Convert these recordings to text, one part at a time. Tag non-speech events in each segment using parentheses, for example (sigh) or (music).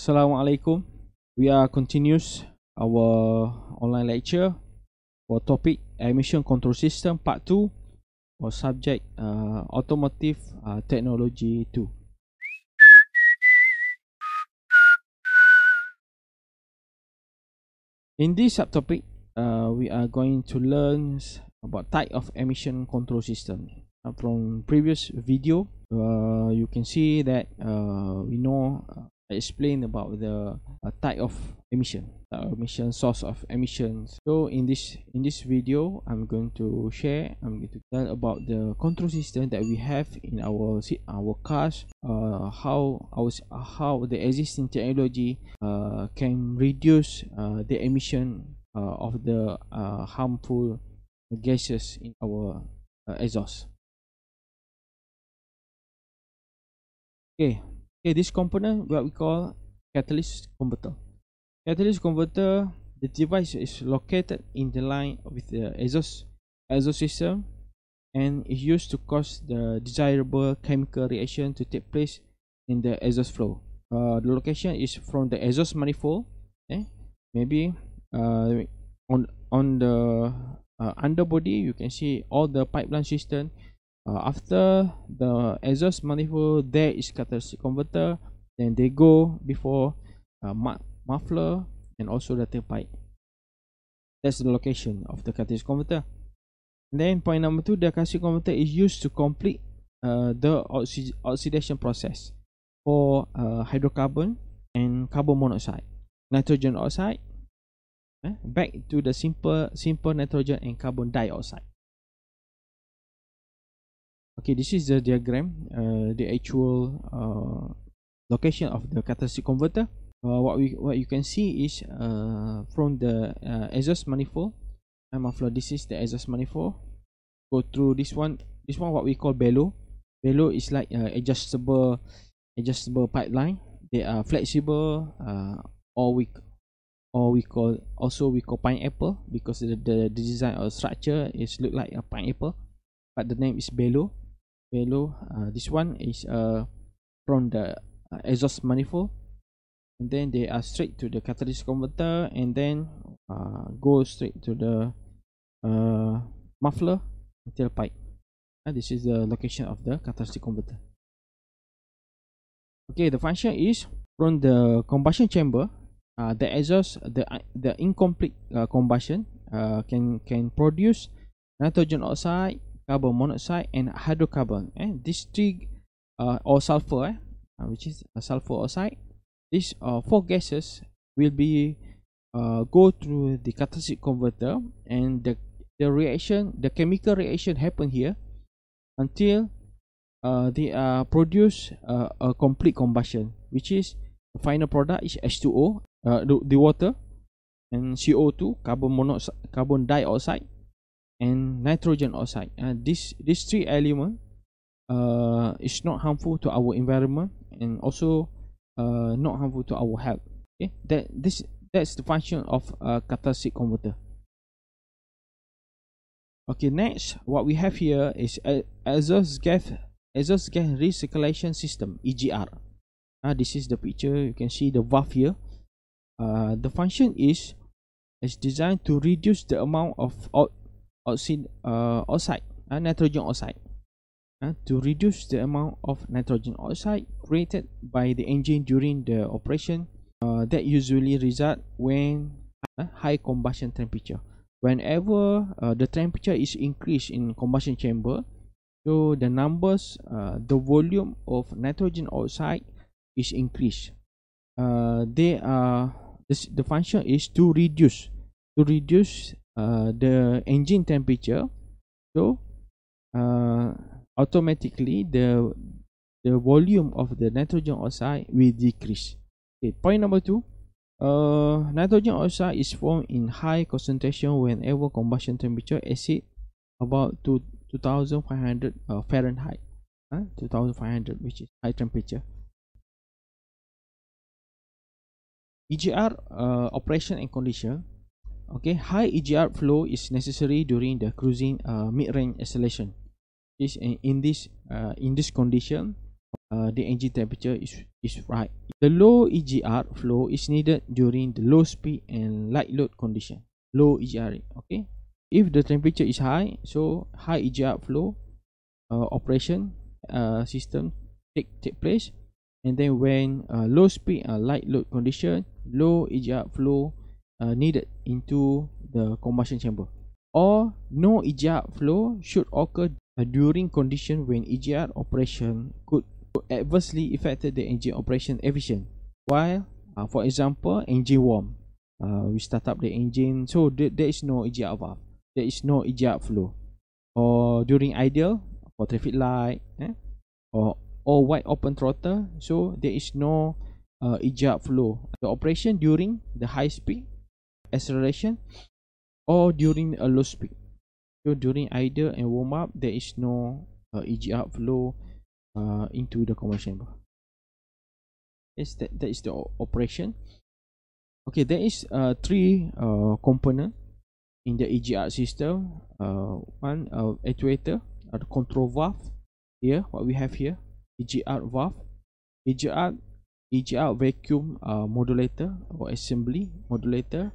Assalamualaikum. We are continues our online lecture for topic emission control system part 2 or subject uh, automotive uh, technology 2. In this subtopic, uh, we are going to learn about type of emission control system. Uh, from previous video, uh, you can see that uh, we know I explained about the uh, type of emission, emission source of emissions. So in this in this video, I'm going to share. I'm going to tell about the control system that we have in our our cars. Uh, how our how the existing technology uh, can reduce uh, the emission uh, of the uh, harmful gases in our exhaust. Okay, Okay, this component what we call catalyst converter. Catalyst converter, the device is located in the line with the exhaust exhaust system and is used to cause the desirable chemical reaction to take place in the exhaust flow. Uh, the location is from the exhaust manifold. Eh? Maybe uh, on on the uh, underbody you can see all the pipeline system uh, after the exhaust manifold there is catalytic converter then they go before uh, muffler and also the tailpipe. That's the location of the catalytic converter. And then point number two the catalytic converter is used to complete uh, the oxi oxidation process for uh, hydrocarbon and carbon monoxide nitrogen oxide eh, back to the simple simple nitrogen and carbon dioxide okay this is the diagram uh, the actual uh, location of the catalytic converter. Uh, what we what you can see is uh, from the uh, exhaust manifold. And muffler this is the exhaust manifold. Go through this one this one what we call bellow. Bellow is like uh, adjustable adjustable pipeline. They are flexible or we or we call also we call pineapple because the, the design or structure is look like a pineapple but the name is bellow below uh, this one is uh, from the uh, exhaust manifold. And then they are straight to the catalyst converter and then uh, go straight to the uh, muffler tailpipe. And this is the location of the catalytic converter. Okay the function is from the combustion chamber uh, the exhaust the uh, the incomplete uh, combustion can can produce nitrogen oxide carbon monoxide and hydrocarbon. Eh these three uh, or sulfur eh uh, which is a sulfur oxide these uh, four gases will be uh, go through the catalytic converter and the the reaction the chemical reaction happen here until uh, they are produce uh, a complete combustion which is the final product is H2O uh, the, the water and CO2 carbon monoxide carbon dioxide and nitrogen oxide. Uh, this these three element uh, is not harmful to our environment and also uh, not harmful to our health. Okay? That this that's the function of a catalytic converter. Okay next what we have here is exhaust gas exhaust gas recirculation system EGR uh, this is the picture. You can see the valve here. Uh, the function is is designed to reduce the amount of oxide, uh, oxide uh, nitrogen oxide uh, to reduce the amount of nitrogen oxide created by the engine during the operation uh, that usually result when uh, high combustion temperature. Whenever uh, the temperature is increased in combustion chamber so the numbers uh, the volume of nitrogen oxide is increased. They are this, the function is to reduce to reduce uh, the engine temperature. So uh, automatically the the volume of the nitrogen oxide will decrease. Okay point number two uh, nitrogen oxide is formed in high concentration whenever combustion temperature exceed about two, 2500 uh, Fahrenheit uh, 2500 which is high temperature. EGR uh, operation and condition okay high EGR flow is necessary during the cruising uh, mid-range acceleration is in, this uh, in this condition uh, the engine temperature is, is right. The low EGR flow is needed during the low speed and light load condition. Low EGR, okay. If the temperature is high, so high EGR flow uh, operation uh, system take take place, and then when uh, low speed and light load condition, low EGR flow uh, needed into the combustion chamber. Or no EGR flow should occur uh, during condition when EGR operation could adversely affect the engine operation efficient. While, uh, for example, engine warm, uh, we start up the engine, so th there is no EGR valve, there is no EGR flow. Or during idle, for traffic light, eh? or or wide open throttle, so there is no uh, EGR flow. The operation during the high speed acceleration or during a low speed. So during idle and warm up, there is no uh, EGR flow uh, into the combustion chamber. Yes, that, that is the operation. Okay, there is uh, three uh, component in the EGR system. Uh, one uh, actuator, uh, the control valve. Here, what we have here, EGR valve, EGR, EGR vacuum uh, modulator or assembly modulator,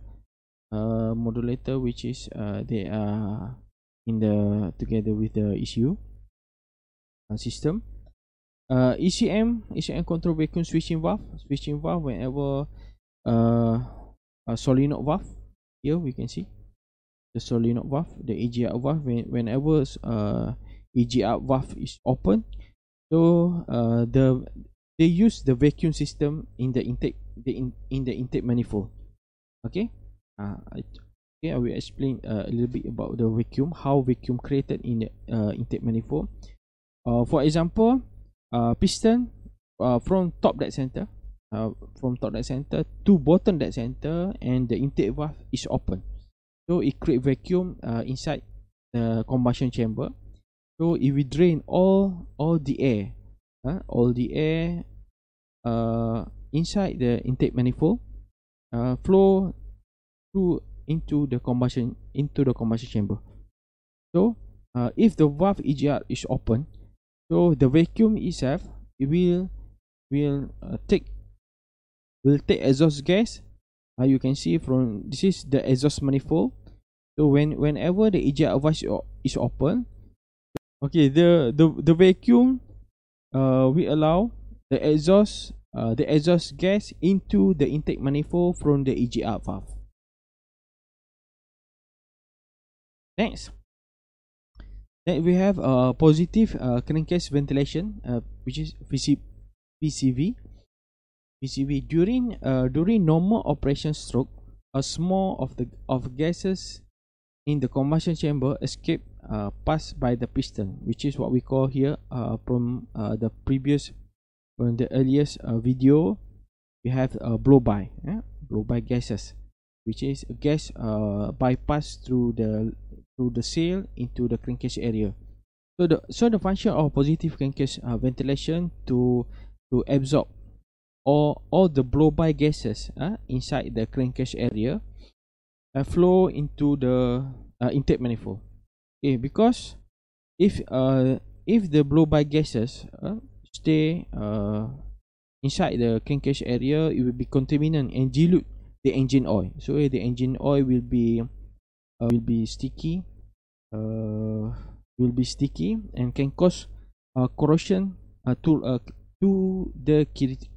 uh, modulator which is uh, they are in the together with the ECU uh, system. Uh, ECM ECM control vacuum switching valve switching valve whenever uh, a solenoid valve here we can see the solenoid valve the EGR valve when, whenever uh, EGR valve is open. So uh, the they use the vacuum system in the intake the in, in the intake manifold. Okay uh, okay I will explain uh, a little bit about the vacuum how vacuum created in the uh, intake manifold. Uh, for example uh, piston uh, from top dead center uh, from top dead center to bottom dead center and the intake valve is open. So it create vacuum uh, inside the combustion chamber. So if we drain all all the air uh, all the air uh, inside the intake manifold. Uh, flow through into the combustion into the combustion chamber. So uh, if the valve EGR is open so the vacuum itself it will will uh, take will take exhaust gas. Uh, you can see from this is the exhaust manifold. So when whenever the EGR valve is open okay the the the vacuum uh, we allow the exhaust uh, the exhaust gas into the intake manifold from the EGR valve next then we have a uh, positive uh, crankcase ventilation uh, which is PC PCV PCV during uh, during normal operation stroke a small of the of gases in the combustion chamber escape uh, pass by the piston which is what we call here uh, from uh, the previous from the earliest uh, video. We have a uh, blow by blow by gases which is a gas uh, bypass through the through the sail into the crankcase area. So the so the function of positive crankcase uh, ventilation to to absorb all all the blow by gases uh, inside the crankcase area uh, flow into the uh, intake manifold. Okay, because if uh if the blow by gases uh, stay uh inside the crankcase area, it will be contaminant and dilute the engine oil. So the engine oil will be uh, will be sticky uh, will be sticky and can cause uh, corrosion uh, to uh, to the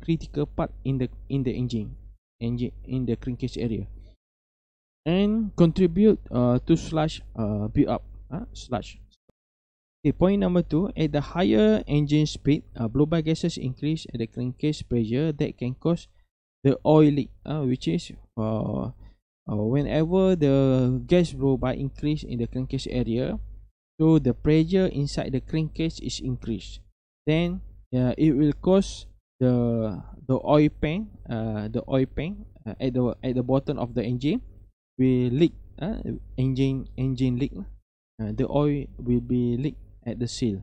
critical part in the in the engine engine in the crankcase area. And contribute uh, to sludge uh, build up uh, sludge okay point number two at the higher engine speed uh, blow by gases increase at the crankcase pressure that can cause the oil leak uh, which is uh, uh, whenever the gas blow by increase in the crankcase area so the pressure inside the crankcase is increased. Then uh, it will cause the the oil pan uh, the oil pan uh, at the at the bottom of the engine will leak uh, engine engine leak uh, the oil will be leak at the seal.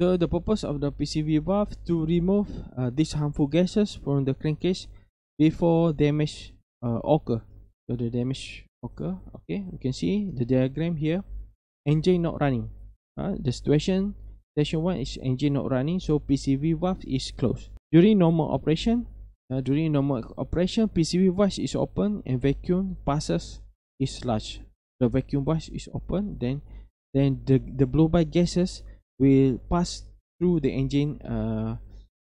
So the purpose of the PCV valve to remove uh, these harmful gases from the crankcase before damage uh, occur. So the damage occur okay you can see the diagram here. Engine not running uh, the situation station 1 is engine not running so PCV valve is closed. During normal operation uh, during normal operation PCV valve is open and vacuum passes is large. The vacuum valve is open then then the the blow by gases will pass through the engine uh,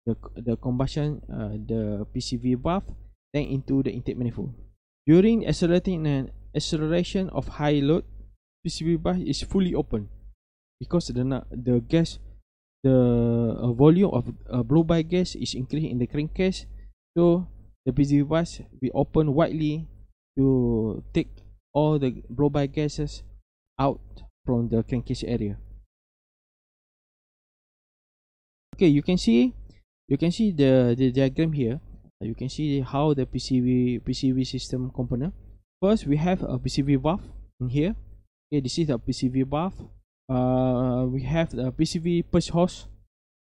the the combustion uh, the PCV valve then into the intake manifold. During accelerating and acceleration of high load PCV valve is fully open because the the gas the uh, volume of uh, blow by gas is increasing in the crankcase so the PCV valve will open widely to take all the blow by gases out from the crankcase area. Okay you can see you can see the the diagram here. You can see how the PCB PCV system component. First we have a PCV valve in here. Okay this is the PCV valve. Uh, we have the PCV push hose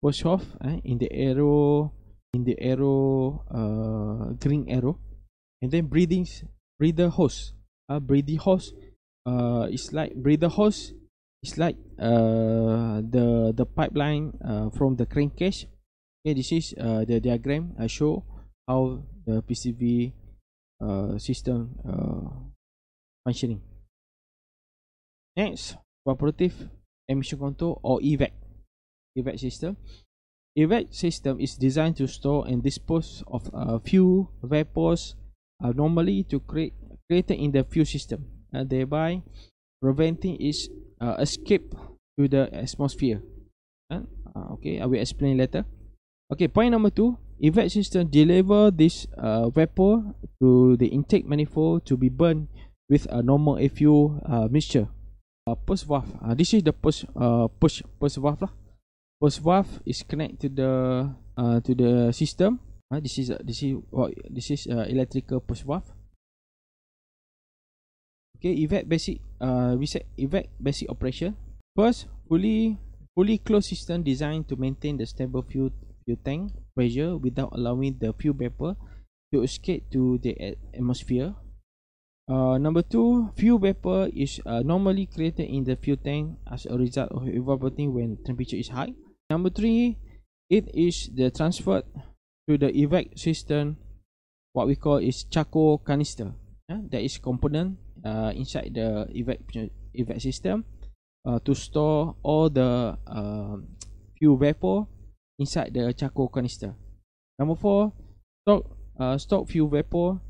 push hose eh, in the arrow in the arrow uh, green arrow. And then breathing breather hose. Uh, breather hose uh, it's like breather hose it's like uh, the the pipeline uh, from the crankcase okay this is uh, the diagram. I show how the pcv uh, system uh, functioning. Next evaporative emission control or EVAP EVAP system. EVAP system is designed to store and dispose of a few vapors uh, normally to create created in the fuel system and thereby preventing its uh, escape to the atmosphere. Uh, okay I will explain later okay point number two. EVAC system deliver this uh, vapor to the intake manifold to be burned with a normal fuel uh, mixture. Uh, push valve. Uh, this is the push uh, push push valve lah. Push valve is connect to the uh, to the system. Uh, this is uh, this is oh, this is uh, electrical push valve. Okay evac basic uh we said evac basic operation. First fully fully closed system designed to maintain the stable fuel fuel tank pressure without allowing the fuel vapor to escape to the atmosphere Uh, number two, fuel vapor is uh, normally created in the fuel tank as a result of evaporating when temperature is high. Number three, it is the transferred to the evap system. What we call is charcoal canister. That is component uh, inside the evap evap system uh, to store all the uh, fuel vapor inside the charcoal canister. Number four, stock uh, stock fuel vapor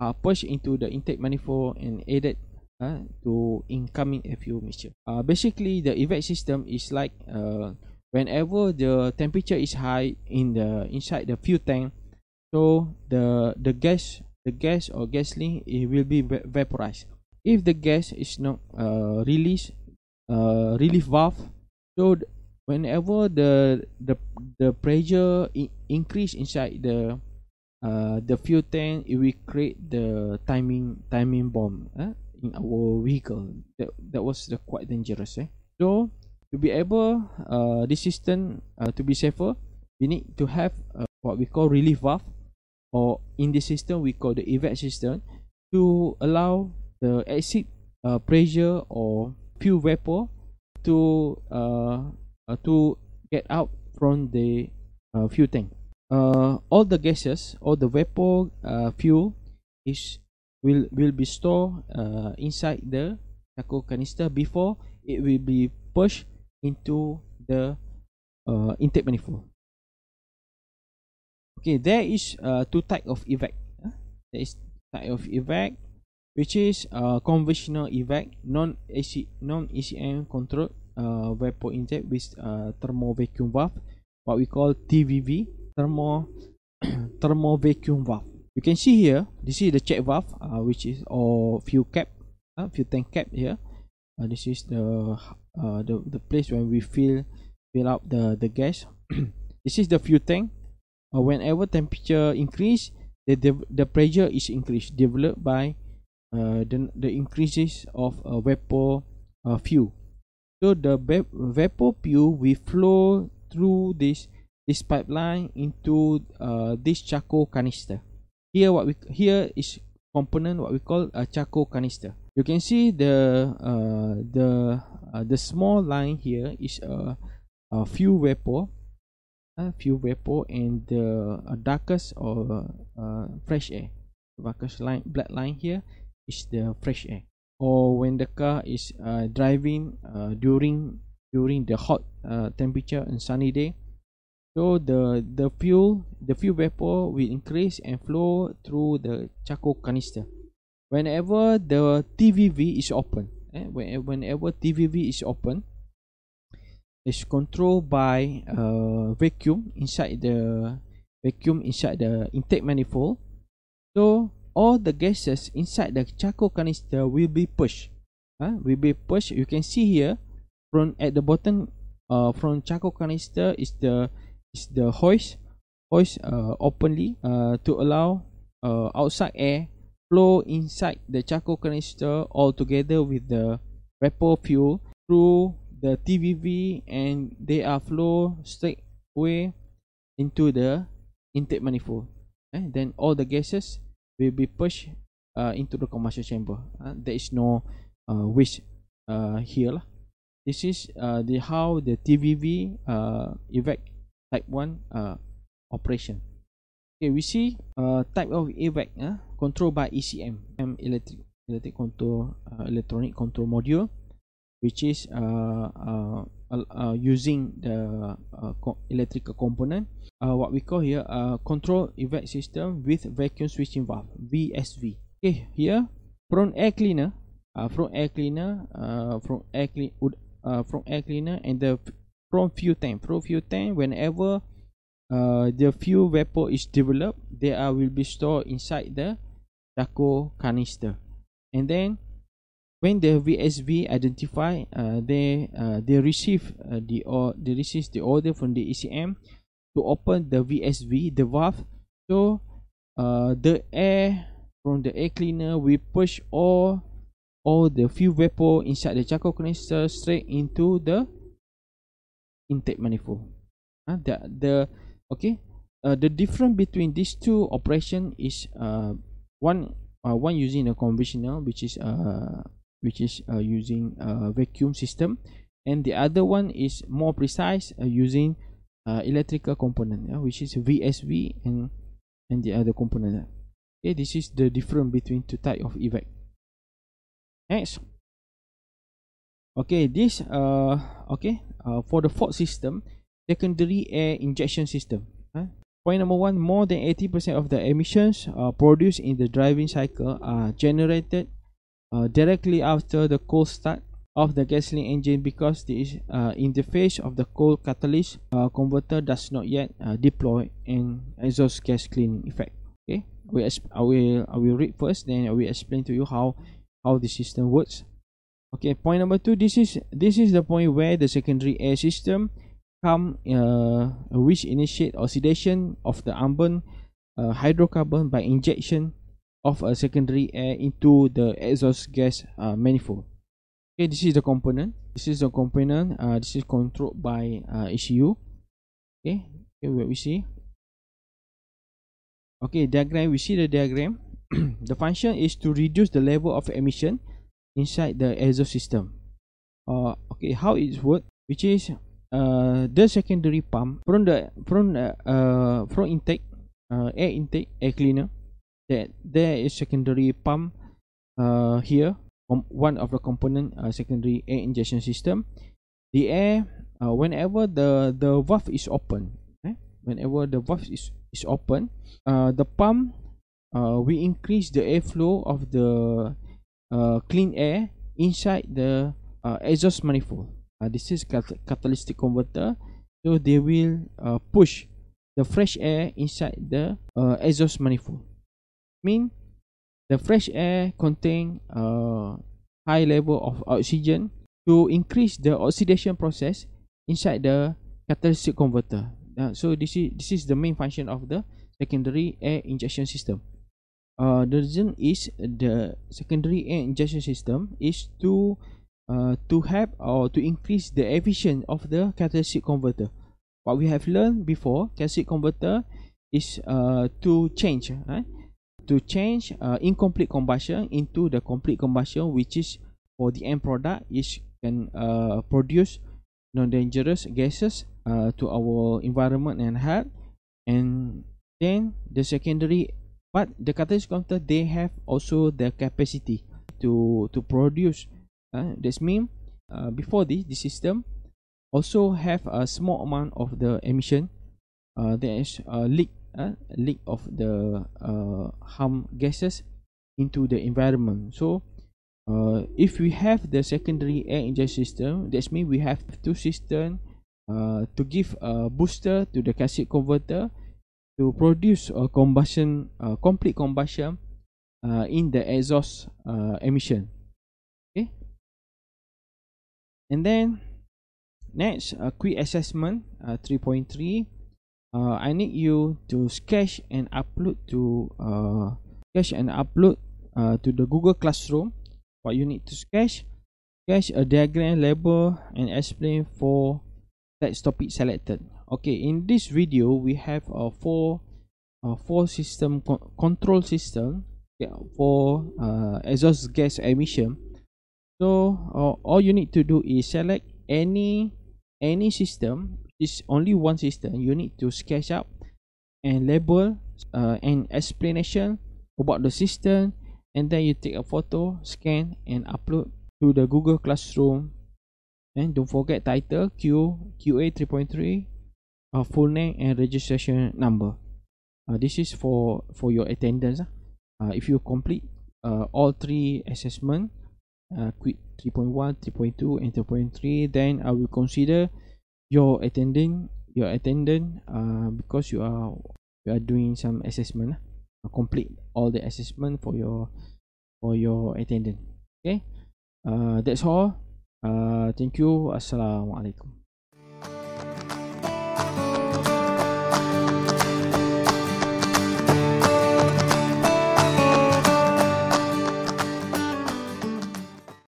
uh, pushed into the intake manifold and added uh, to incoming fuel mixture. Uh, basically, the evap system is like uh, whenever the temperature is high in the inside the fuel tank, so the the gas the gas or gasoline it will be vaporized. If the gas is not uh, released, uh, relief valve, so whenever the the the pressure increase inside the uh, the fuel tank it will create the timing timing bomb uh, in our vehicle that that was uh, quite dangerous eh? so to be able uh, this system uh, to be safer we need to have uh, what we call relief valve or in this system we call the evac system to allow the exit uh, pressure or fuel vapor to uh, uh, to get out from the uh, fuel tank. Uh, all the gases all the vapor uh, fuel is will will be stored uh, inside the charcoal canister before it will be pushed into the uh, intake manifold. Okay there is two type of evap there is type of evap which is conventional evap non AC non ECM controlled uh, vapor intake with uh, thermo vacuum valve what we call TVV thermo (coughs) thermo vacuum valve. You can see here this is the check valve uh, which is or fuel cap uh, fuel tank cap here. Uh, this is the uh, the the place where we fill fill up the the gas. (coughs) This is the fuel tank. Uh, whenever temperature increase the, the the pressure is increased developed by uh, the the increases of uh, vapor uh, fuel so the vapor fuel will flow through this this pipeline into uh, this charcoal canister. Here what we here is component what we call a charcoal canister. You can see the uh, the uh, the small line here is a, a fuel vapor a fuel vapor and the darkest or uh, fresh air. The darkest line black line here is the fresh air or when the car is uh, driving uh, during during the hot uh, temperature and sunny day. So the the fuel the fuel vapor will increase and flow through the charcoal canister. Whenever the TVV is open eh, whenever TVV is open is controlled by a vacuum inside the vacuum inside the intake manifold. So all the gases inside the charcoal canister will be pushed huh? will be pushed you can see here from at the bottom uh, from charcoal canister is the is the hoist hoist uh, openly uh, to allow uh, outside air flow inside the charcoal canister all together with the vapor fuel through the TVV and they are flow straight away into the intake manifold eh? then all the gases will be pushed uh, into the combustion chamber uh, there is no uh, waste uh, here lah. this is uh, the how the TVV uh, evac type 1 uh, operation okay we see uh, type of evac uh, controlled by ECM um, electric electric control uh, electronic control module which is uh, uh, using the uh, co electrical component uh, what we call here a control evap system with vacuum switching valve VSV okay here from air cleaner uh, from air cleaner uh, from air clean uh, from air cleaner and the from fuel tank. From fuel tank whenever uh, the fuel vapor is developed they are will be stored inside the charcoal canister. And then when the VSV identify uh, they uh, they receive uh, the or they receive the order from the ECM to open the VSV the valve. So uh, the air from the air cleaner will push all all the fuel vapor inside the charcoal canister straight into the intake manifold. Uh, the the okay uh, the difference between these two operation is uh, one uh, one using a conventional which is uh, which is uh, using a vacuum system. And the other one is more precise uh, using uh, electrical component uh, which is VSV and and the other component okay this is the difference between two type of evap next. Okay this uh okay uh, for the Ford system secondary air injection system uh, point number one more than 80% of the emissions uh, produced in the driving cycle are generated uh, directly after the cold start of the gasoline engine because the uh, interface of the cold catalyst uh, converter does not yet uh, deploy an exhaust gas cleaning effect. Okay? We I will I will read first then I will explain to you how how the system works. Okay point number two this is this is the point where the secondary air system come uh, which initiate oxidation of the unburned uh, hydrocarbon by injection of a secondary air into the exhaust gas uh, manifold. Okay this is the component. This is the component uh, this is controlled by uh, ECU okay okay what we see. Okay diagram we see the diagram. (clears throat) The function is to reduce the level of emission inside the exhaust system. Uh, okay how it works which is uh, the secondary pump from the from the uh, from intake uh, air intake air cleaner that there is secondary pump uh, here one of the component uh, secondary air injection system. The air uh, whenever the the valve is open eh? whenever the valve is, is open uh, the pump uh, we increase the airflow of the uh, clean air inside the uh, exhaust manifold. This is cat catalytic converter. So they will push the fresh air inside the exhaust manifold mean the fresh air contain a high level of oxygen to increase the oxidation process inside the catalytic converter. Uh, so this is this is the main function of the secondary air injection system. Uh, the reason is the secondary air injection system is to uh, to help or to increase the efficiency of the catalytic converter. What we have learned before catalytic converter is uh, to change right? To change uh, incomplete combustion into the complete combustion which is for the end product which can uh, produce non-dangerous gases uh, to our environment and health. And then the secondary but the catalyst converter they have also the capacity to to produce uh, this mean uh, before this the system also have a small amount of the emission uh, there is a leak uh, leak of the uh, harm gases into the environment. So uh, if we have the secondary air injection system that means we have two systems uh, to give a booster to the catalytic converter to produce a combustion uh, complete combustion uh, in the exhaust uh, emission. Okay? And then next a quick assessment uh, 3.3 uh, I need you to sketch and upload to uh, sketch and upload uh, to the Google Classroom. What you need to sketch sketch a diagram label and explain for that topic selected. Okay in this video we have a four uh, four system co control system for uh, exhaust gas emission. So uh, all you need to do is select any any system is only one system. You need to sketch up and label uh, an explanation about the system and then you take a photo scan and upload to the google classroom. And don't forget title q qa 3.3 uh, full name and registration number. Uh, this is for for your attendance uh, if you complete uh, all three assessment uh, quit 3.1 3.2 and 3.3 then i will consider your attending your attendant uh, because you are you are doing some assessment uh, complete all the assessment for your for your attendant. Okay? Uh, that's all. Uh, thank you. Assalamualaikum